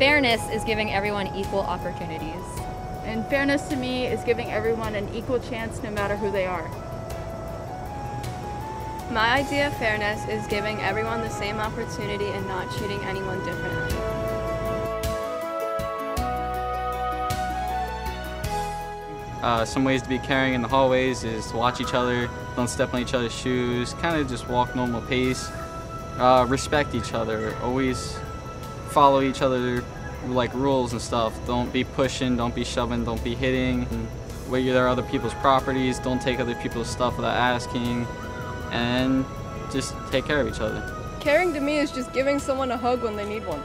Fairness is giving everyone equal opportunities. And fairness to me is giving everyone an equal chance no matter who they are. My idea of fairness is giving everyone the same opportunity and not treating anyone differently. Uh, some ways to be caring in the hallways is to watch each other, don't step on each other's shoes, kind of just walk normal pace. Uh, respect each other, always follow each other like rules and stuff. Don't be pushing, don't be shoving, don't be hitting. There are other people's properties, don't take other people's stuff without asking, and just take care of each other. Caring to me is just giving someone a hug when they need one.